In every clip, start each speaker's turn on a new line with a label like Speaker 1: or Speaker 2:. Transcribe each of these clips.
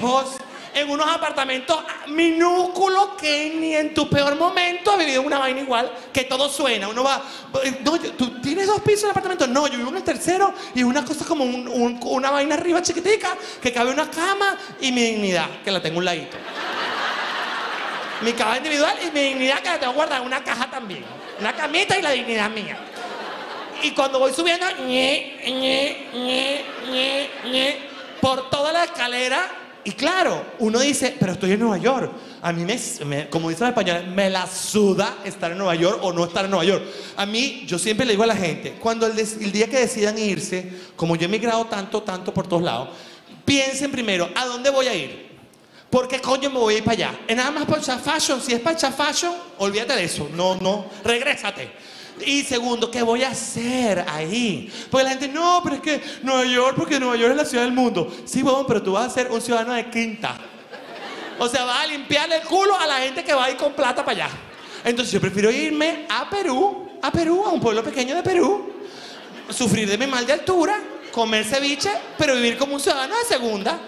Speaker 1: lejos, en unos apartamentos minúsculos que ni en tu peor momento has vivido una vaina igual, que todo suena. Uno va, ¿tú tienes dos pisos en el apartamento? No, yo vivo en el tercero y una cosa como un- un- una vaina arriba chiquitica, que cabe una cama y mi dignidad, que la tengo un ladito. Mi cama individual y mi dignidad que la tengo guardada en una caja también. Una camita y la dignidad mía. Y cuando voy subiendo, ñe, ñe, ñe, por toda la escalera, y claro, uno dice, pero estoy en Nueva York. A mí, me, como dicen los españoles, me la suda estar en Nueva York o no estar en Nueva York. A mí, yo siempre le digo a la gente, cuando el, día que decidan irse, como yo he migrado tanto, tanto por todos lados, piensen primero, ¿a dónde voy a ir? ¿Por qué coño me voy a ir para allá? Es nada más para fashion. Si es para fashion, olvídate de eso. No, no, regrésate. Y segundo, ¿qué voy a hacer ahí? Porque la gente, no, pero es que Nueva York, porque Nueva York es la ciudad del mundo. Sí, bueno, pero tú vas a ser un ciudadano de quinta. O sea, vas a limpiarle el culo a la gente que va a ir con plata para allá. Entonces yo prefiero irme a Perú, a Perú, a un pueblo pequeño de Perú, sufrir de mi mal de altura, comer ceviche, pero vivir como un ciudadano de segunda.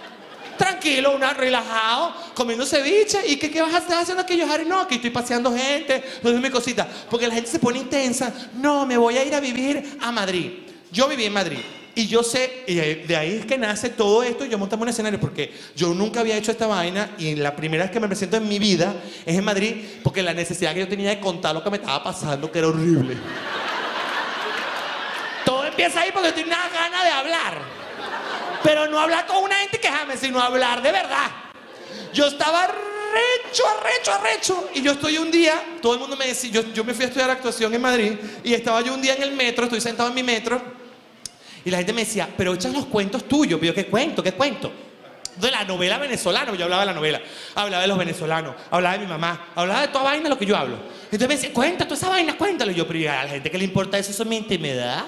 Speaker 1: Tranquilo, una, relajado, comiendo ceviche. ¿Y qué, qué vas a estar haciendo aquí, Harry? No, aquí estoy paseando gente, no mi cosita. Porque la gente se pone intensa. No, me voy a ir a vivir a Madrid. Yo viví en Madrid. Y yo sé, y de ahí es que nace todo esto. y Yo montamos un escenario porque yo nunca había hecho esta vaina. Y la primera vez que me presento en mi vida es en Madrid. Porque la necesidad que yo tenía de contar lo que me estaba pasando, que era horrible. Todo empieza ahí porque yo tengo una gana de hablar. Pero no hablar con una gente quejame, sino hablar de verdad. Yo estaba arrecho, arrecho, arrecho. Y yo estoy un día, todo el mundo me decía, yo, yo me fui a estudiar actuación en Madrid. Y estaba yo un día en el metro, estoy sentado en mi metro. Y la gente me decía, pero echas los cuentos tuyos. Pero yo, ¿qué cuento? ¿Qué cuento? De la novela venezolana, yo hablaba de la novela, hablaba de los venezolanos, hablaba de mi mamá, hablaba de toda vaina lo que yo hablo. Entonces me decía, cuenta toda esa vaina, cuéntalo. Y yo, pero ¿y a la gente que le importa eso, eso es mi intimidad.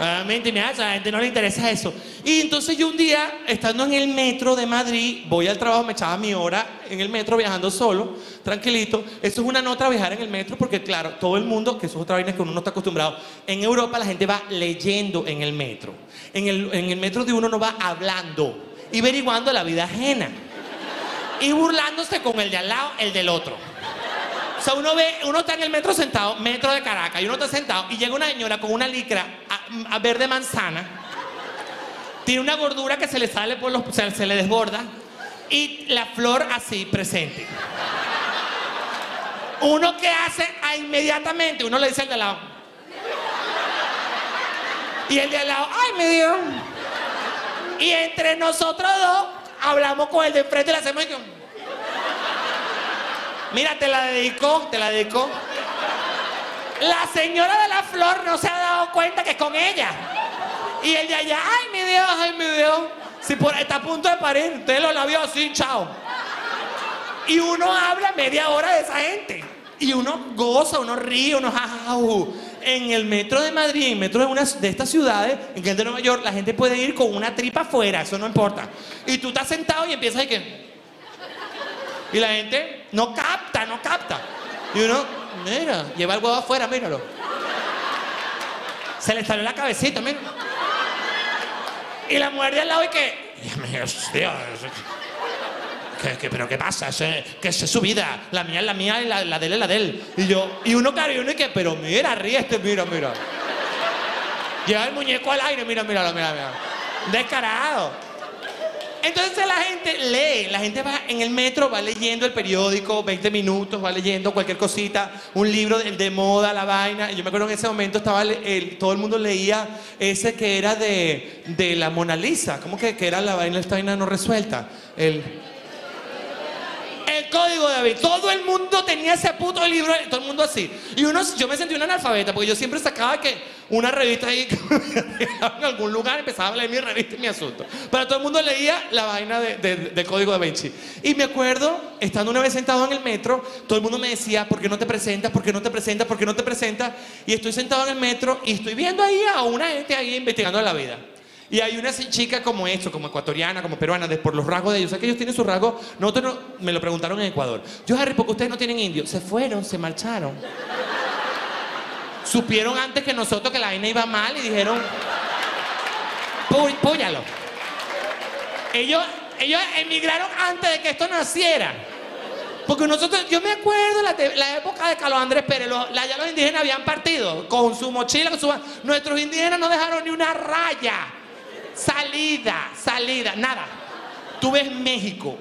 Speaker 1: A la gente no le interesa eso. Y entonces yo un día, estando en el metro de Madrid, voy al trabajo, me echaba mi hora en el metro viajando solo, tranquilito. Eso es una nota viajar en el metro porque, claro, todo el mundo, que eso es otra vaina que uno no está acostumbrado, en Europa la gente va leyendo en el metro. En el, en el metro de uno no va hablando y averiguando la vida ajena. Y burlándose con el de al lado, el del otro. O sea, uno ve, uno está en el metro sentado, metro de Caracas, y uno está sentado y llega una señora con una licra a, a verde manzana, tiene una gordura que se le sale por los, o sea, se le desborda, y la flor así presente. Uno que hace ah, inmediatamente, uno le dice al de al lado. Y el de al lado, ay, me dio. Y entre nosotros dos hablamos con el de enfrente y le hacemos Mira, te la dedicó, te la dedicó. La señora de la flor no se ha cuenta que es con ella. Y el de allá, ay, mi Dios, ay, mi Dios. Si por, está a punto de parir, usted lo labió así, chao. Y uno habla media hora de esa gente. Y uno goza, uno ríe, uno jajaja. En el metro de Madrid, en metro de, una, de estas ciudades, en el de Nueva York, la gente puede ir con una tripa afuera, eso no importa. Y tú estás sentado y empiezas a que. Y la gente no capta, no capta. Y uno, mira, lleva el huevo afuera, míralo. Se le salió la cabecita, mira. Y la mujer de al lado y que. Dios mío, ¿Qué, pero qué pasa? Que es su vida. La mía es la mía y la, de él es la de él. Y yo, y uno, claro, y uno y que, pero mira, ríe este, mira, mira. Lleva el muñeco al aire, mira, mira, mira, mira. Descarado. Entonces la gente lee, la gente va en el metro, va leyendo el periódico, 20 minutos, va leyendo cualquier cosita, un libro de, moda, la vaina. Y yo me acuerdo en ese momento estaba el- todo el mundo leía ese que era de, de la Mona Lisa, ¿cómo que, que era la vaina, esta vaina no resuelta? El, el código de David. Todo el mundo tenía ese puto libro, todo el mundo así. Y uno, yo me sentí un analfabeta porque yo siempre sacaba que una revista ahí en algún lugar empezaba a leer mi revista y mi asunto. Pero todo el mundo leía la vaina de, de- de código Vinci. Y me acuerdo, estando una vez sentado en el metro, todo el mundo me decía, ¿por qué no te presentas? ¿Por qué no te presentas? ¿Por qué no te presentas? Y estoy sentado en el metro y estoy viendo ahí a una gente ahí investigando la vida. Y hay una chica como esto, como ecuatoriana, como peruana, de, por los rasgos de ellos. O sea, que ellos tienen sus rasgos. Nosotros no- me lo preguntaron en Ecuador. Yo, Harry, ¿por qué ustedes no tienen indios? Se fueron, se marcharon. Supieron antes que nosotros que la vaina iba mal y dijeron, "Pú- púyalo. Ellos ellos emigraron antes de que esto naciera. Porque nosotros, yo me acuerdo la, la época de Carlos Andrés Pérez, los, la- ya los indígenas habían partido con su mochila, con su... Nuestros indígenas no dejaron ni una raya. Salida, salida, nada. Tú ves México,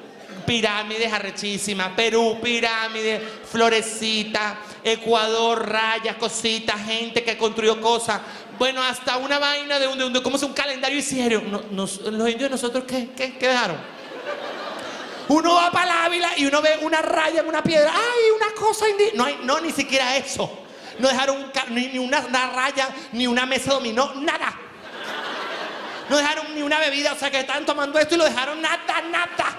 Speaker 1: pirámides arrechísimas, Perú, pirámides, florecitas, Ecuador, rayas, cositas, gente que construyó cosas. Bueno, hasta una vaina de un, de un, de- ¿cómo es un calendario hicieron? No- nos- los indios nosotros, ¿qué, qué, dejaron? Uno va para la Ávila y uno ve una raya en una piedra. ¡Ay, una cosa indígena! No, hay, no, ni siquiera eso. No dejaron ni, ni una, una raya, ni una mesa dominó, nada. No dejaron ni una bebida, o sea que estaban tomando esto y lo dejaron nada, nada.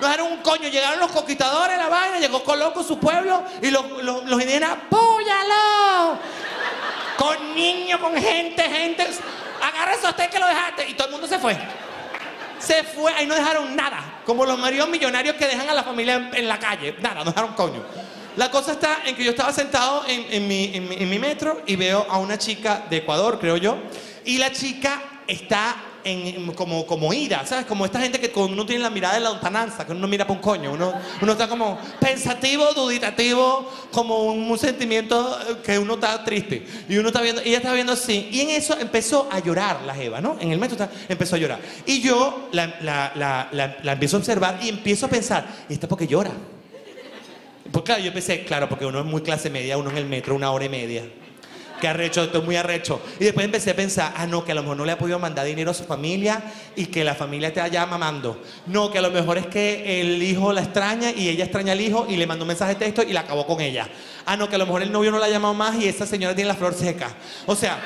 Speaker 1: No dejaron un coño. Llegaron los conquistadores, la vaina, llegó Colón con su pueblo y los, los, los indígenas. Con niños, con gente, gente. Agarra eso usted que lo dejaste. Y todo el mundo se fue. Se fue, ahí no dejaron nada. Como los maridos millonarios que dejan a la familia en, en la calle. Nada, no dejaron coño. La cosa está en que yo estaba sentado en, en mi- en mi metro y veo a una chica de Ecuador, creo yo. Y la chica está en, como, como ira, ¿sabes? Como esta gente que uno tiene la mirada de la lontananza, que uno no mira para un coño. Uno, uno está como pensativo, duditativo, como un, un sentimiento eh, que uno está triste. Y uno está viendo, ella está viendo así. Y en eso empezó a llorar la Jeva, ¿no? En el metro está- empezó a llorar. Y yo la, la, la, la empiezo a observar y empiezo a pensar, ¿y esta por qué llora? Pues claro, yo pensé, claro, porque uno es muy clase media, uno en el metro una hora y media. Qué arrecho, estoy muy arrecho. Y después empecé a pensar, ah, no, que a lo mejor no le ha podido mandar dinero a su familia y que la familia está allá mamando. No, que a lo mejor es que el hijo la extraña y ella extraña al hijo y le mandó un mensaje de texto y la acabó con ella. Ah, no, que a lo mejor el novio no la ha llamado más y esa señora tiene la flor seca. O sea,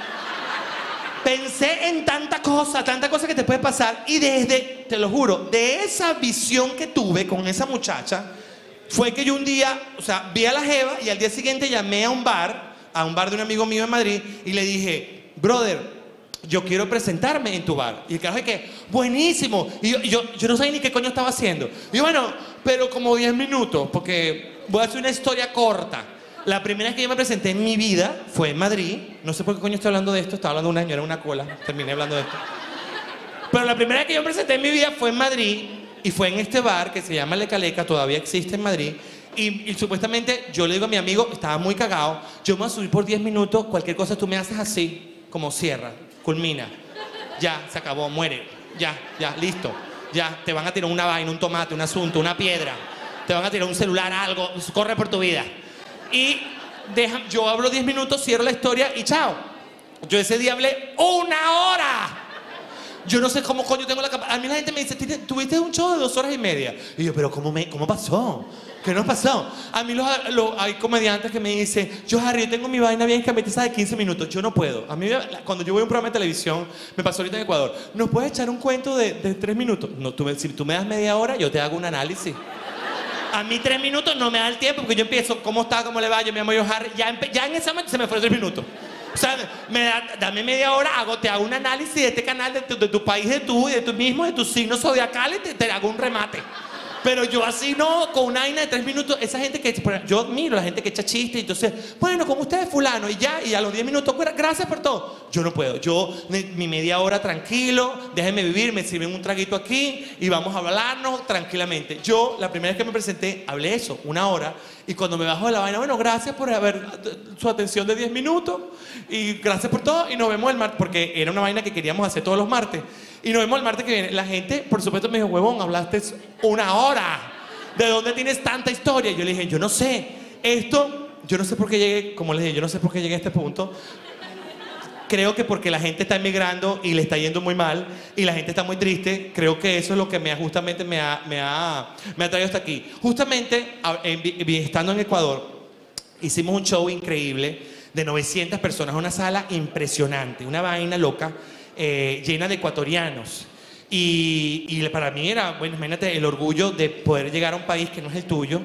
Speaker 1: pensé en tanta cosa, tanta cosa que te puede pasar y desde, te lo juro, de esa visión que tuve con esa muchacha, fue que yo un día, o sea, vi a la Jeva y al día siguiente llamé a un bar, a un bar de un amigo mío en Madrid y le dije, brother, yo quiero presentarme en tu bar. Y el carajo es que, buenísimo. Y yo, yo, yo no sabía ni qué coño estaba haciendo. Y bueno, pero como 10 minutos, porque voy a hacer una historia corta. La primera vez que yo me presenté en mi vida fue en Madrid. No sé por qué coño estoy hablando de esto. Estaba hablando de una señora en una cola. Terminé hablando de esto. Pero la primera vez que yo me presenté en mi vida fue en Madrid y fue en este bar que se llama Le Caleca, todavía existe en Madrid. Y, supuestamente yo le digo a mi amigo, estaba muy cagado, yo me voy a subir por 10 minutos, cualquier cosa tú me haces así, como cierra, culmina. Ya, se acabó, muere. Ya, ya, listo. Ya, te van a tirar una vaina, un tomate, un asunto, una piedra. Te van a tirar un celular, algo. Corre por tu vida. Y deja, yo hablo 10 minutos, cierro la historia y chao. Yo ese día hablé una hora. Yo no sé cómo coño tengo la capacidad. A mí la gente me dice, "Tine- tuviste un show de dos horas y media. Y yo, pero ¿cómo, me, cómo pasó? ¿Qué nos pasó? A mí los, hay comediantes que me dicen, yo Harry, yo tengo mi vaina bien escametizada de 15 minutos. Yo no puedo. A mí, cuando yo voy a un programa de televisión, me pasó ahorita en Ecuador, ¿nos puedes echar un cuento de, de tres minutos? No, si tú me das media hora, yo te hago un análisis. A mí tres minutos no me da el tiempo porque yo empiezo, ¿cómo está? ¿Cómo le va? Yo me llamo yo Harry. Ya, ya en ese momento se me fueron tres minutos. O sea, me da- dame media hora, hago, te hago un análisis de este canal, de tu, de tu país, de tú, de tú mismo, de tus signos zodiacales, te, te hago un remate. Pero yo así no, con una vaina de tres minutos, esa gente que, yo admiro a la gente que echa chistes, entonces, bueno, con ustedes fulano, y ya, y a los diez minutos, "Gra- gracias por todo. Yo no puedo, yo, mi media hora tranquilo, déjenme vivir, me sirven un traguito aquí, y vamos a hablarnos tranquilamente. Yo, la primera vez que me presenté, hablé eso, una hora, y cuando me bajo de la vaina, bueno, gracias por haber, su atención de 10 minutos, y gracias por todo, y nos vemos el martes, porque era una vaina que queríamos hacer todos los martes. Y nos vemos el martes que viene. La gente, por supuesto, me dijo, huevón, hablaste una hora. ¿De dónde tienes tanta historia? Yo le dije, yo no sé. Esto, yo no sé por qué llegué, como les dije, yo no sé por qué llegué a este punto. Creo que porque la gente está emigrando y le está yendo muy mal y la gente está muy triste, creo que eso es lo que me ha, justamente me ha, me ha, me ha traído hasta aquí. Justamente, estando en Ecuador, hicimos un show increíble de 900 personas, una sala impresionante, una vaina loca, eh, llena de ecuatorianos. Y, y para mí era, bueno, imagínate el orgullo de poder llegar a un país que no es el tuyo,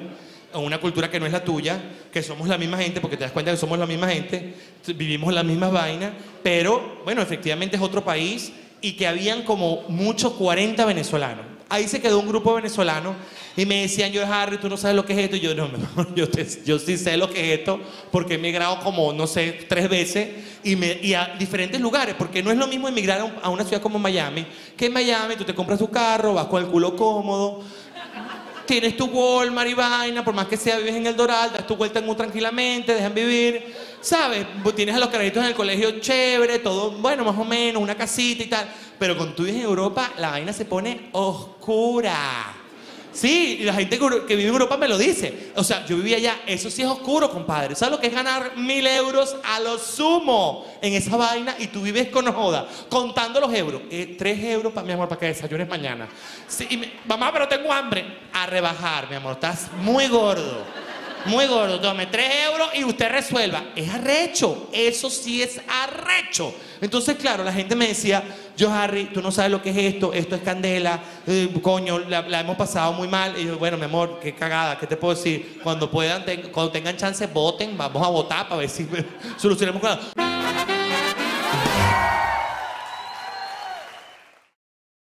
Speaker 1: una cultura que no es la tuya, que somos la misma gente, porque te das cuenta que somos la misma gente, vivimos las mismas vainas, pero bueno, efectivamente es otro país y que habían como muchos 40 venezolanos. Ahí se quedó un grupo venezolano y me decían, yo, Harry, tú no sabes lo que es esto. Y yo, no, yo, te- yo sí sé lo que es esto porque he emigrado como, no sé, tres veces y, me, y a diferentes lugares. Porque no es lo mismo emigrar a una ciudad como Miami que en Miami tú te compras tu carro, vas con el culo cómodo, tienes tu Walmart y vaina, por más que sea vives en el Doral, das tu vuelta muy tranquilamente, dejan vivir, ¿sabes? Tienes a los carajitos en el colegio chévere, todo, bueno, más o menos, una casita y tal. Pero cuando tú vives en Europa, la vaina se pone oscura. Sí, y la gente que vive en Europa me lo dice. O sea, yo vivía allá, eso sí es oscuro, compadre. ¿Sabes lo que es ganar mil euros a lo sumo en esa vaina y tú vives con joda, contando los euros? Eh, tres euros mi amor, para que desayunes mañana. Sí, me- mamá, pero tengo hambre. A rebajar, mi amor, estás muy gordo. Muy gordo, tome tres euros y usted resuelva. Es arrecho, eso sí es arrecho. Entonces, claro, la gente me decía, yo Harry, tú no sabes lo que es esto, esto es candela, eh, coño, la, hemos pasado muy mal. Y yo, bueno, mi amor, qué cagada, ¿qué te puedo decir? Cuando puedan, cuando tengan chance, voten, vamos a votar para ver si solucionemos. con-